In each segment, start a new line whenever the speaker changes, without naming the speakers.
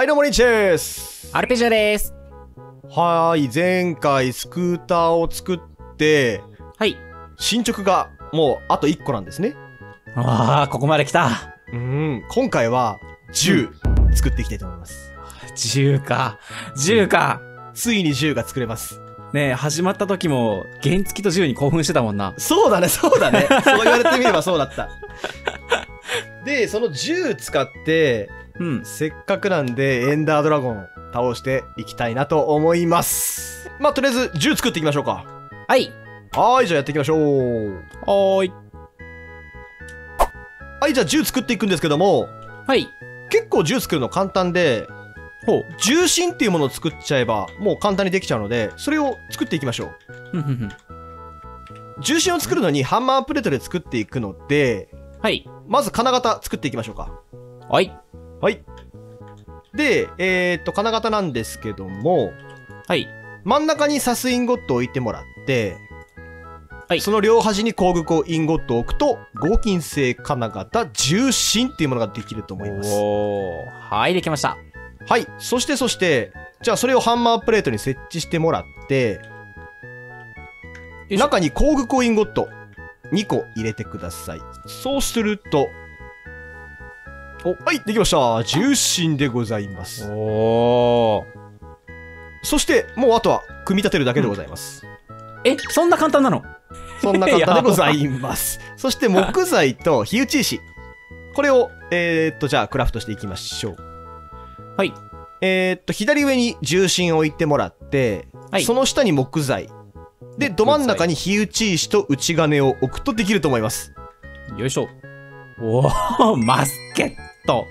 はい、どうも、リンチです。
アルペジオです。
はーい、前回スクーターを作って、
はい。
進捗がもうあと1個なんですね。
ああ、ここまで来た。
うん、今回は10作っていきたいと思います。
10か。10か。
ついに10が作れます。
ねえ、始まった時も、原付と10に興奮してたもんな。
そうだね、そうだね。そう言われてみればそうだった。で、その10使って、
うん。
せっかくなんでエンダードラゴンを倒していきたいなと思います。まあ、とりあえず10作っていきましょうか。
はい。
はーい、じゃあやっていきましょう。
おーい。
はい、じゃあ10作っていくんですけども、
はい。
結構銃作るの簡単で
ほう。
重心っていうものを作っちゃえばもう簡単にできちゃうのでそれを作っていきましょう。重心を作るのにハンマープレートで作っていくので
はい。
まず金型作っていきましょうか
はい。
はいでえー、っと金型なんですけども
はい。
真ん中にサスインゴットを置いてもらって
はい
その両端に工具庫インゴットを置くと合金製金型重心っていうものができると思います。
はい、できました。
はい。そしてそして、じゃあそれをハンマープレートに設置してもらって、中に工具コインゴット2個入れてください。そうすると、お、はい、できました。重心でございます。
おー。
そして、もうあとは組み立てるだけでございます。
え、そんな簡単なの？
そんな簡単でございます。そして木材と火打ち石。これを、えー、っと、じゃあクラフトしていきましょう。
はい。
えー、っと、左上に重心を置いてもらって、
はい
その下に木材。で、ど真ん中に火打ち石と内金を置くとできると思います。
よいしょ。おー、マスケット。
お、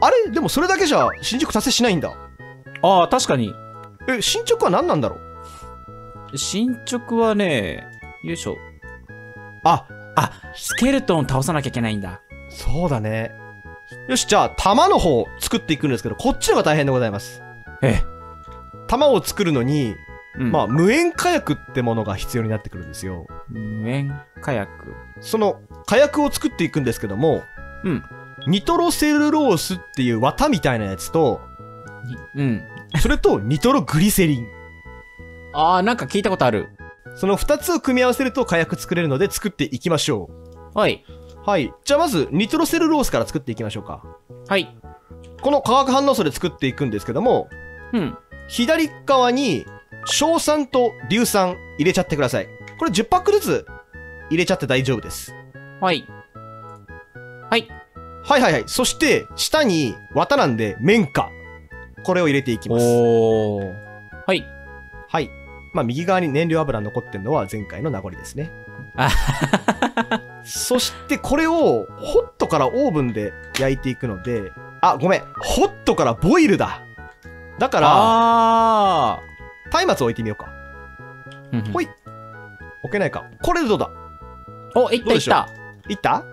あれ？でもそれだけじゃ進捗達成しないんだ。
ああ、確かに。
え、進捗は何なんだろう？
進捗はね、よいしょ。
あ、
あ、スケルトン倒さなきゃいけないんだ。
そうだね。よし、じゃあ、弾の方を作っていくんですけど、こっちのが大変でございます。
え、
弾を作るのに、
うん、
まあ、無塩火薬ってものが必要になってくるんですよ。
無塩火薬。
その火薬を作っていくんですけども、
うん。
ニトロセルロースっていう綿みたいなやつと、
うん。
それとニトログリセリン。
ああ、なんか聞いたことある。
その2つを組み合わせると火薬作れるので作っていきましょ
はい。
う。はい。じゃあまず、ニトロセルロースから作っていきましょうか。
はい。
この化学反応素で作っていくんですけども、
うん。
左側に、硝酸と硫酸入れちゃってください。これ10パックずつ入れちゃって大丈夫です。
はい。はい。
はいはいはい。そして、下に綿なんで、綿花。これを入れていきます。
おー。はい。
はい。まあ、右側に燃料油残ってるのは前回の名残ですね。
あ
そして、これを、ホットからオーブンで焼いていくので、あ、ごめん。ホットからボイルだ。だから、
あ
松明置いてみようか。
ー。
ほい置けないか。これでどうだ？
お、いったいった。
いった？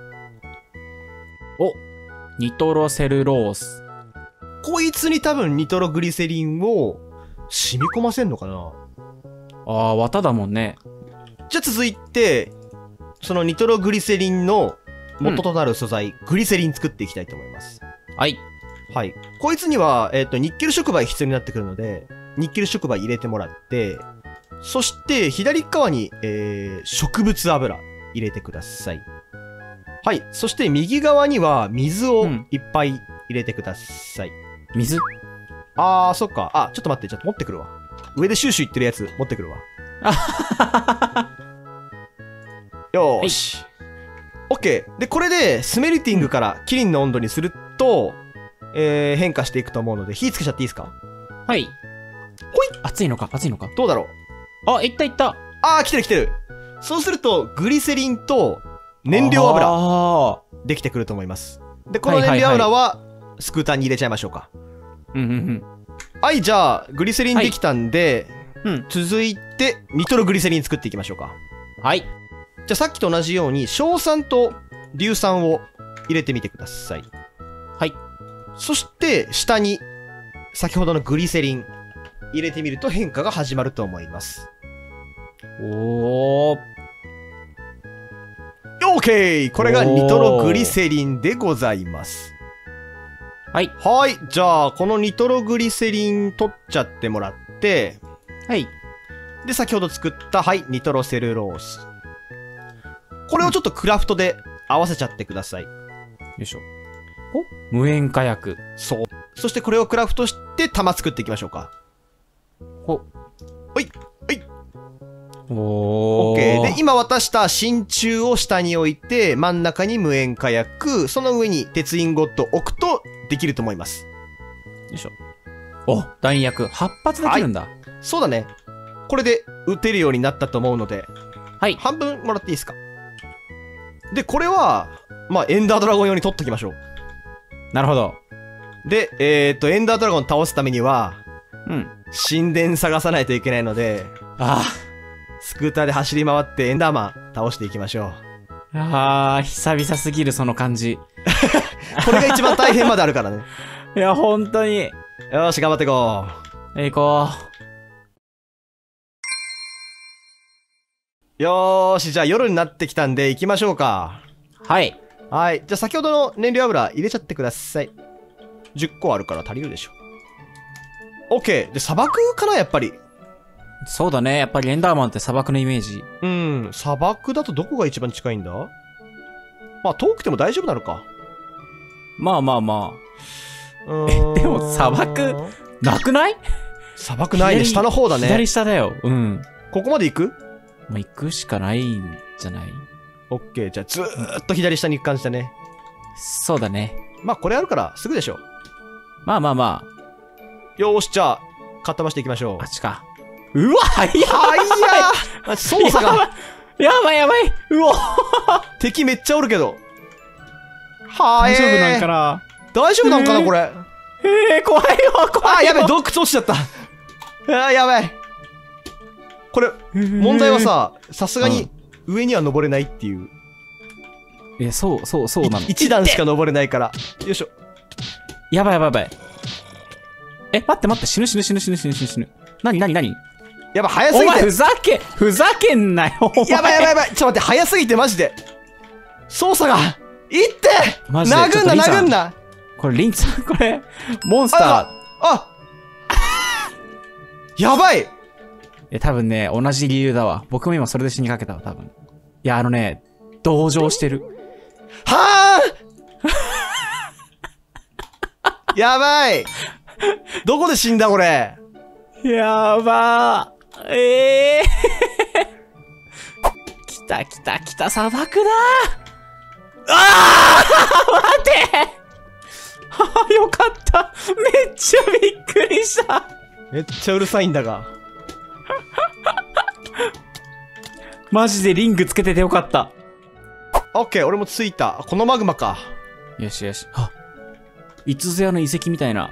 お、ニトロセルロース。
こいつに多分ニトログリセリンを染み込ませんのかな？
ああ、綿だもんね。
じゃあ続いて、そのニトログリセリンの元となる素材、グリセリン作っていきたいと思います。
はい。
はい。こいつには、えっ、と、ニッケル触媒必要になってくるので、ニッケル触媒入れてもらって、そして、左側に、えー、植物油入れてください。はい。そして、右側には水を
うん
いっぱい入れてください。
水？
あー、そっか。あ、ちょっと待って、ちょっと持ってくるわ。上でシューシュー言ってるやつ持ってくるわ。よーし。オッケー。で、これで、スメルティングからキリンの温度にすると、えー、変化していくと思うので、火つけちゃっていいですか？
はい。ほい熱いのか？熱いのか？
どうだろう？
あ、いったいった。
あー、来てる来てる。そうすると、グリセリンと燃料油
あ
できてくると思います。で、この
はいはい
燃料油は、スクーターに入れちゃいましょうか。
ーうんうん
はい、じゃあ、グリセリンできたんで、
うん。うん。
続いて、ニトログリセリン作っていきましょうか。
はい。
じゃあさっきと同じように硝酸と硫酸を入れてみてください。
はい。
そして下に先ほどのグリセリン入れてみると変化が始まると思います。
おー。
OK! これがニトログリセリンでございます。
はい。
はい。じゃあ、このニトログリセリン取っちゃってもらって、
はい。
で、先ほど作った、はい、ニトロセルロース。これをちょっとクラフトで合わせちゃってください。
よいしょ。お？無塩化薬。
そう。そしてこれをクラフトして玉作っていきましょうか。
ほ。
はい。OK。で、今渡した真鍮を下に置いて、真ん中に無塩火薬、その上に鉄インゴットを置くとできると思います。
よいしょ。お弾薬。8発できるんだ。
そうだね。これで撃てるようになったと思うので、
はい。
半分もらっていいですか？で、これは、まあ、エンダードラゴン用に取っときましょう。
なるほど。
で、えっ、と、エンダードラゴン倒すためには、
うん。
神殿探さないといけないので、
あ
スクーターで走り回ってエンダーマン倒していきましょう。
あ。あー、久々すぎるその感じ。
これが一番大変まであるからね。
いや、本当に。
よし、頑張っていこう。
行こ
よーし、じゃあ夜になってきたんで行きましょうか。
う。はい。
はい。じゃあ先ほどの燃料油入れちゃってください。10個あるから足りるでしょ。OK。で、砂漠かなやっぱり。
そうだね。やっぱりエンダーマンって砂漠のイメージ。
うん。砂漠だとどこが一番近いんだ？まあ遠くても大丈夫なのか。
まあまあま
うーん
でも砂漠？あ。なくない？
砂漠ないね。
左
下の方だね。
左下だよ。うん。
ここまで行く？
もう行くしかないんじゃない
?OK。じゃあずーっと左下に行く感じだね。
そうだね。
まあこれあるからすぐでしょ。
まあまあま
よーし、じゃあ、かっ飛ばしていきましょう
あ。あ。っちか。うわ早
いやー操作が
やばいやばいうお
敵めっちゃおるけど。は
大丈夫なんか
な？
な
大丈夫なんかな
えー
これ？
えー、怖いよ怖いよ
あ、やべ、洞窟落ちちゃった。あー、やばい。これ、問題はさ、さすがに上には登れないっていう。
え、そう、そう、そうなの？
一段しか登れないから。よいしょ。
やばいやばいやばい。え、待って待って、死ぬ死ぬ死ぬ死ぬ死ぬ死ぬ死ぬ。なになになに
やばい、早すぎて
お前ふ。ざけ、ふざけんなよ、
やばいやばいやばい。ちょっと待って、早すぎてマジで。操作が。いって
マジで
殴んな、殴んな。
これ、リンツ、これ、モンスター。
あやばい
え、多分ね、同じ理由だわ。僕も今それで死にかけたわ、多分。いや、あのね、同情してる。
はあ やばいどこで死んだこれ？
やばー。ええー。来た来た来た、砂漠だーあー 待って あーよかっためっちゃびっくりした
めっちゃうるさいんだが。
マジでリングつけててよかった。
オッケー、俺もついた。このマグマか。
よしよし。あいつぞやの遺跡みたいな。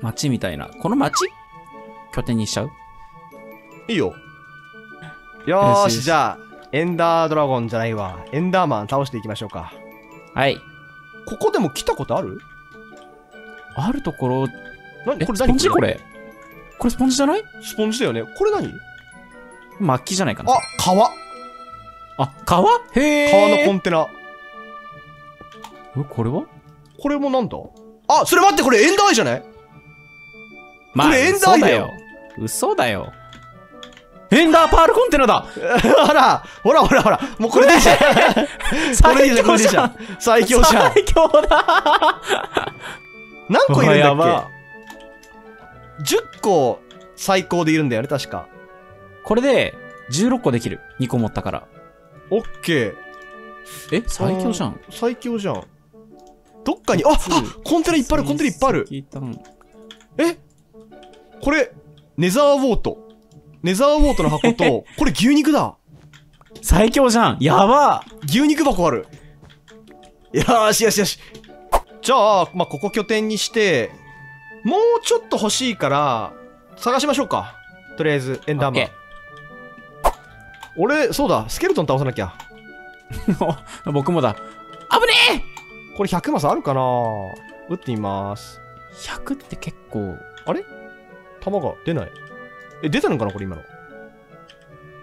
町みたいな。この町拠点にしちゃう？
いいよ。よーし、じゃあ、エンダードラゴンじゃないわ。エンダーマン倒していきましょうか。
はい。
ここでも来たことある？
あるところ、え、
何これ
スポン
何
ジ？これこれスポンジじゃない？
スポンジだよね。これ何？
末期じゃないかな。
あ、川。
あ、川？へえ。
川のコンテナ。
え、これは？
これもなんだ？あ、それ待って、これエンダーアイじゃない？
ま
これエンダーアイだよ。
嘘だよ。エンダーパールコンテナだ
あら、ほらほらほら、もうこれでいい じゃん。これでいいじゃん。最強じゃん。
最強だ
何個いるんだっけ ?10 個最高でいるんだよね、確か。
これで16個できる。2個持ったから。
オッケー。
え、最強じゃん。
最強じゃん。どっかに、あ、あコンテナいっぱいある、コンテナいっぱいある。えこれ、ネザーウォート。ネザーウォートの箱と、これ牛肉だ。
最強じゃん。やば
牛肉箱ある。よーしよしよし。じゃあ、まあ、ここ拠点にして、もうちょっと欲しいから、探しましょうか。とりあえず、エンダーマン。俺、そうだ、スケルトン倒さなきゃ。
僕もだ。危ね
これ100マスあるかな？撃ってみます。
え !100 って結構。
弾が出ない。え、出たのかなこれ今の？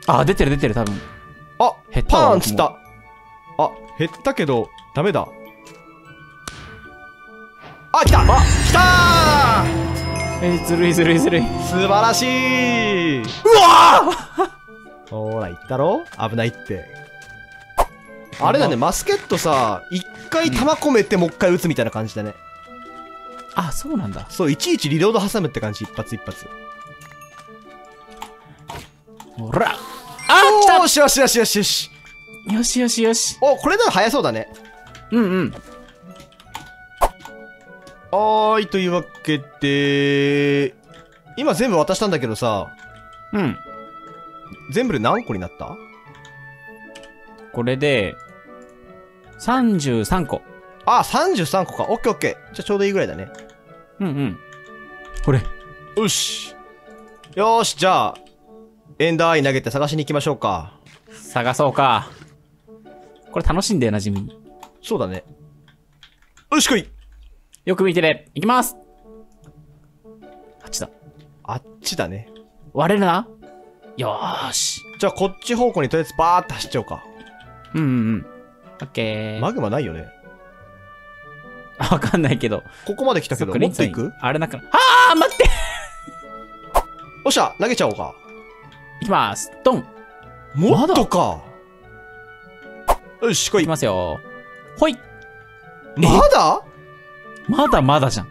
あ、出てる出てる、多分。
あ、
減ったわ
パーンつった。あ、減ったけど、ダメだ。あ来た来た
えー、ずるいずるいずるい。
ー素晴らしいうわほら言ったろ？危ないってあれだねマスケットさ一回弾込めてもう一回撃つみたいな感じだね、
あ、そうなんだ。
そういちいちリロード挟むって感じ一発一発
ほら。
あ
あ、来た
よしよしよしよしよし
よしよしよし。
おこれなら早そうだね
うんうん。
はーいというわけで今全部渡したんだけどさ
うん。
全部で何個になった？
これで、33個。
あ33個かオッケーオッケーじゃあちょうどいいぐらいだね
うんうん。これ。
よしよーしじゃあエンダーアイ投げて探しに行きましょうか
探そうか。これ楽しいんだよな、地味に。
そうだねよし来い
よく見てね。いきますあっちだ。
あっちだね
割れるな。よーし。
じゃあこっち方向にとりあえずバーって走っちゃおうか
うんうんうん。オッケー。
マグマないよね
あわかんないけど。
ここまで来たけど
そ
もっと行く？
あれなんか、あー待って
おっしゃ投げちゃおうか
いきます。ドン。い
もっとか。よし来い。
きますよ。ほい。
まだ？
まだまだじゃん。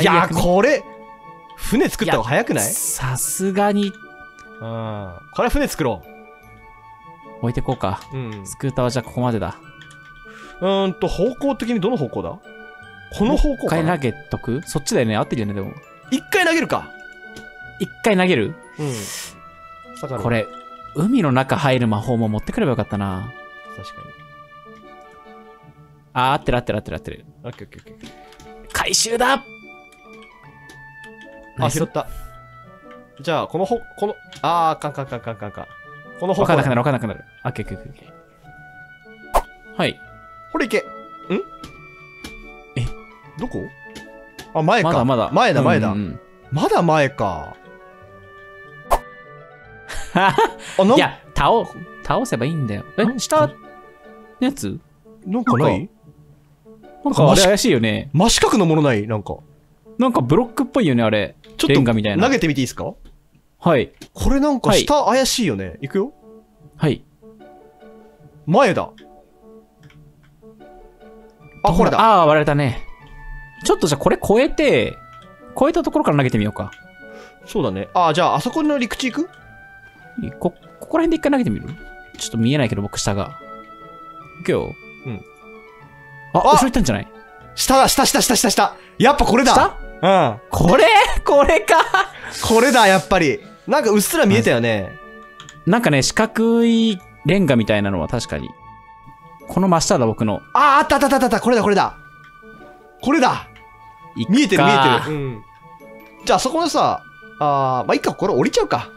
いやこれ船作った方が早くない？
さすがに。
うん。これ船作ろ
置いてこうか。
ううん。
スクーターはじゃあここまでだ。
うーんと方向的にどの方向だ？この方向
一回投げとく？そっちだよね。合ってるよね、でも。
一回投げるか。
一回投げる？
うん。魚
これ、海の中入る魔法も持ってくればよかったな。
確かに。
あー、合ってる合ってる合ってる合ってる。
オッケーオッケーオッケー。
回収だ。
あ拾った。じゃあこの方このあーカンカンカンカンカンカンこの方向だ
わかんなくなるわかんなくなる。あ、オッケーオッケーオッケー。はい。
これいけ。ん？
え？
どこ？あ前か。
まだまだ。
前だ前だ、
うんうん
まだ前か。
うん
あなん
いや、倒、倒せばいいんだよ。え、下のやつ？
なんか。ない
なんか。あれ怪しいよね。
真四角のものない？なんか。
なんかブロックっぽいよね、あれ。
ちょっ
レンガみたいな。
と投げてみていいですか？
はい。
これなんか
はい。
下怪しいよね、い、くよ。
はい。
前だ。あこれだ。
ああー、割れたね。ちょっとじゃあこれ超えて、超えたところから投げてみようか。
そうだね。あじゃああそこの陸地行く？
こ、ここら辺で一回投げてみる？ちょっと見えないけど、僕下が。いくよ。
うん。
あ、
あ！
後ろ行ったんじゃない？
下だ下下下下下やっぱこれだ。
下？
うん。
これ？これか？
これだやっぱり。なんかうっすら見えたよね。
なんかね、四角いレンガみたいなのは確かに。この真下だ、僕の。
あああったあったあったあった。これだこれだ。これだ。見えてる見えてる。うん。じゃあそこでさあーまあいいかこれ降りちゃうか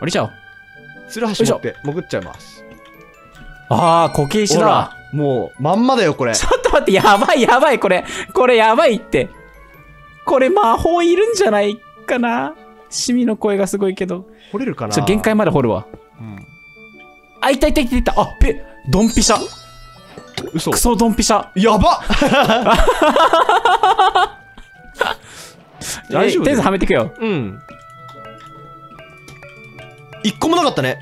降りちゃおう。
ツルハシ持って潜っちゃいます
ああ、こけ石だ。
もうまんまだよこれ
ちょっと待って、やばいやばい、これ。これやばいって。これ魔法いるんじゃないかなシミの声がすごいけど。
掘れるかな？
ちょ、限界まで掘るわ。
うん
あ、いたいたいたいた。あ、ぺ、ドンピシャ。
嘘
クソドンピシャ。
やば 大丈夫
えとりあえずはめてくよ。
うん一個もなかったね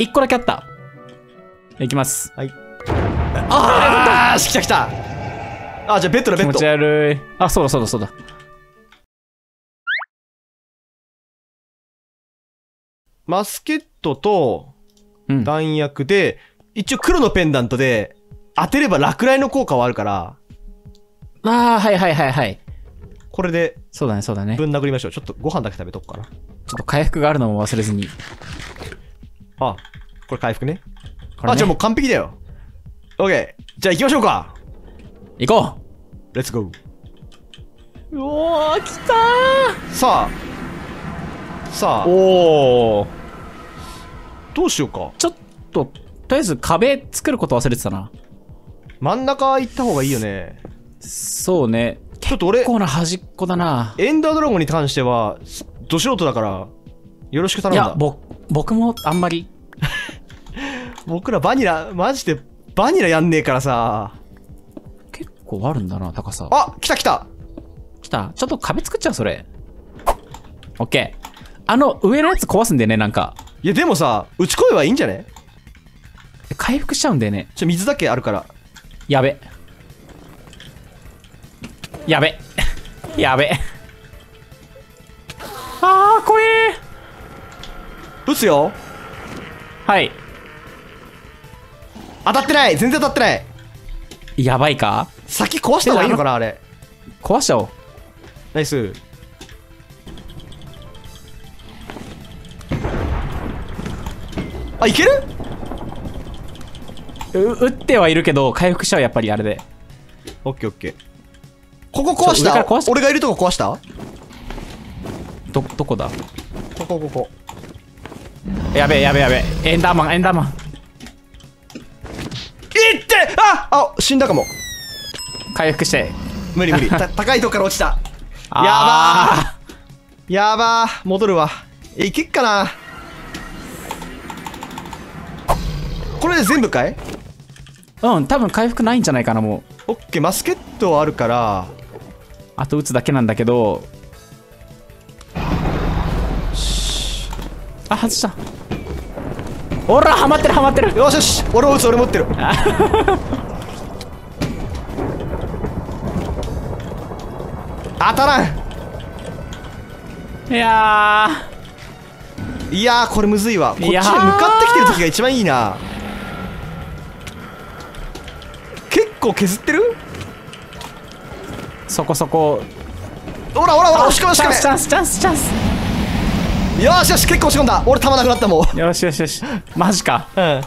一個だけあった。いきます。
ああーし来た来たあじゃあベッドだベッド
気持ち悪い。あ、そうだそうだそうだ。
マスケットと
うん。
弾薬で、一応黒のペンダントで当てれば落雷の効果はあるから
ああ、はいはいはいはい。
これで
そうだねそうだね。
ぶん殴りましょうちょっとご飯だけ食べとくかな
っと回復があるのも忘れずに。
あこれ回復ね。
ね。
あじゃあもう完璧だよ。OK じゃあ行きましょうか。
行こ
レッツゴー
ううおー、来た
さあ。さあ。
おー。
どうしようか。
ちょっと、とりあえず壁作ること忘れてたな。
真ん中行った方がいいよね。
そうね。
ちょっと俺
結構な端っこだな。
エンダードラゴンに関してはど素人だからよろしく頼んだ。
いやぼ僕もあんまり。
僕らバニラマジでバニラやんねえからさ。
結構あるんだな高さ。
あ来た来た。
来た。ちょっと壁作っちゃうそれ。オッケー。あの上のやつ壊すんだよねなんか。
いやでもさ打ち声はいいんじゃね？
回復しちゃうんだよね。
ちょ水だけあるから。
やべ。やべ。やべ。
撃つよ
はい。
当たってない。全然当たってない。
やばいか？
先壊した方がいいのかなあれ。
壊しちゃおう。
ナイス。あいける？
打ってはいるけど回復しちゃうやっぱりあれで。
オッケーオッケー。ここ壊した？
壊した
俺がいるとこ壊した？
どどこだ？
ここここ。
やべえやべえやべえ。エンダーマンエンダーマン。
いっ！てああ死んだかも。
回復して。
無理無理。高いとこから落ちた。
やばー。
やばー。戻るわ。えいけっかな。これで全部かい？
うん多分回復ないんじゃないかなもう。
オッケー。マスケットあるから。
あと打つだけなんだけど。あ外した。ほらはまってるはまってる。
よしよし俺も撃つ俺持ってる。当たらん。
いや
いやこれむずいわ。こっちに向かってきてる時が一番いいな。結構削ってる？
そこそこ。
ほらほらほら押し込まし
チャンスチャンスチャンスチャン
ス。よしよし結構仕込んだ。俺弾なくなったもん。
よしよしよし。マジか。
うん。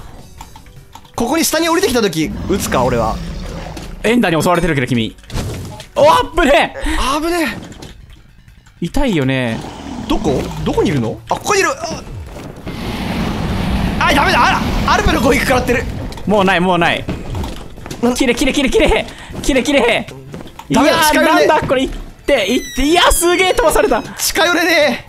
ここに下に降りてきた時撃つか俺は。
エンダーに襲われてるけど君。おあっぶねえ。
あぶねえ。
痛いよね。
どこ？どこにいるの？あここにいる。あダメだ。あらアルペの5いくからってる。
もうないもうない。キレキレキレキレキレキレいやなんだこれいっていって。いやすげえ飛ばされた。
近寄れねえ。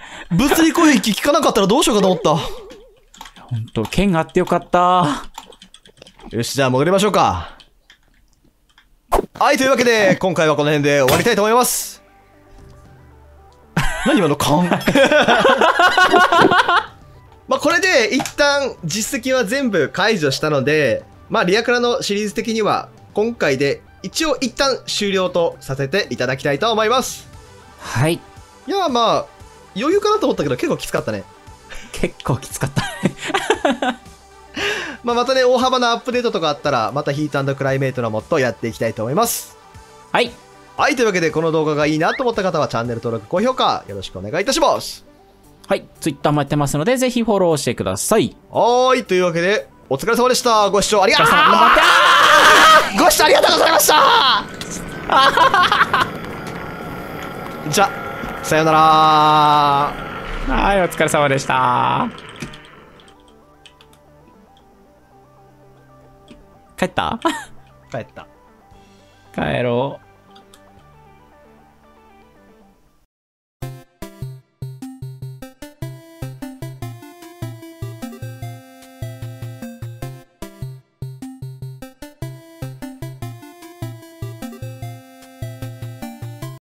物理攻撃効かなかったらどうしようかと思った。
ほんと剣があってよかった。
よしじゃあ戻りましょうか。はいというわけで今回はこの辺で終わりたいと思います。何今の勘？まあこれで一旦実績は全部解除したのでまあリアクラのシリーズ的には今回で一応一旦終了とさせていただきたいと思います。
はい。
いやまあ余裕かなと思ったけど結構きつかったね。
結構きつかった。
まあまたね大幅なアップデートとかあったらまたヒートクライメイトのもっとやっていきたいと思います。
はい。
はい、というわけでこの動画がいいなと思った方はチャンネル登録、高評価よろしくお願いいたします。
はい、ツイッターもやってますので、ぜひフォローしてください。
はーい、というわけでお疲れ様でした。ご視聴ありがとう。ござい
頑張って
ご視聴ありがとうございました。じゃ、さよなら
はい、お疲れ様でした。帰った？
帰った。
帰ろう。